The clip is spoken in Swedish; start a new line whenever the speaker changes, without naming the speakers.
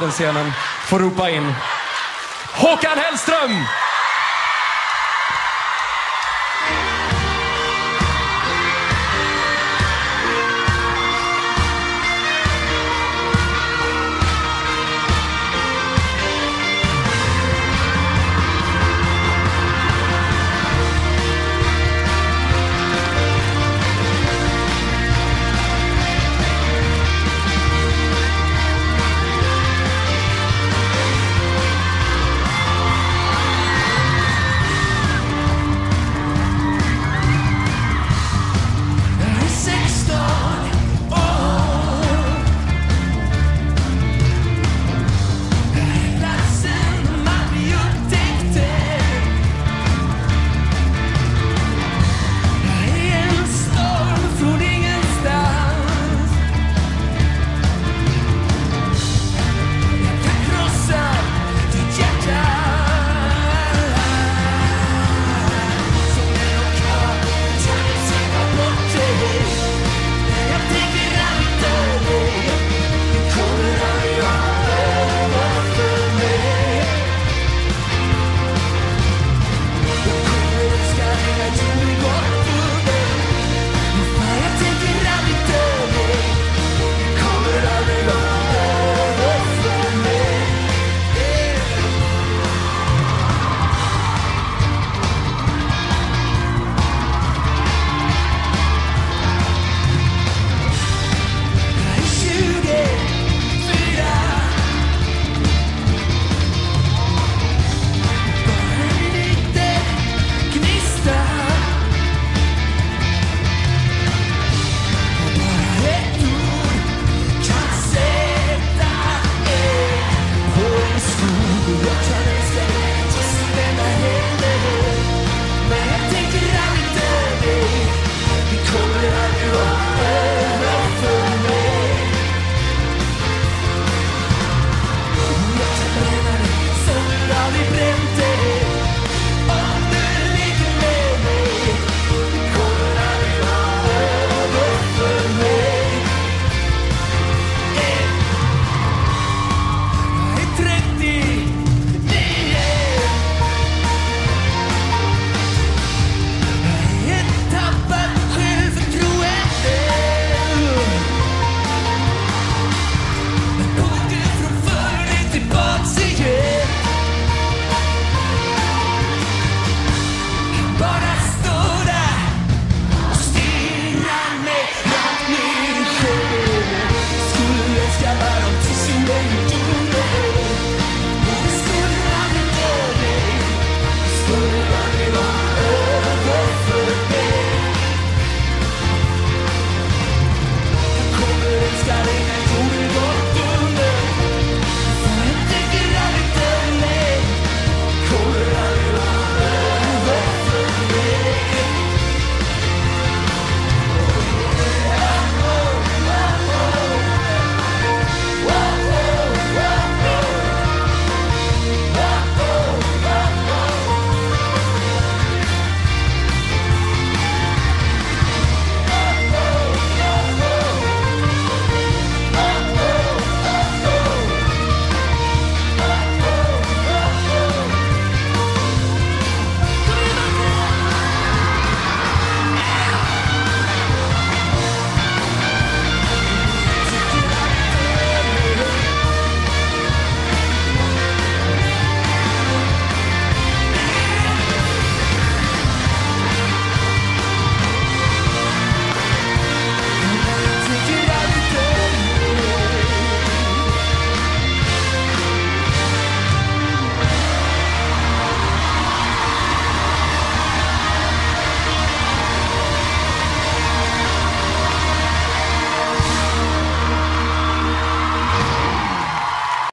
den scenen får ropa in Håkan Hellström!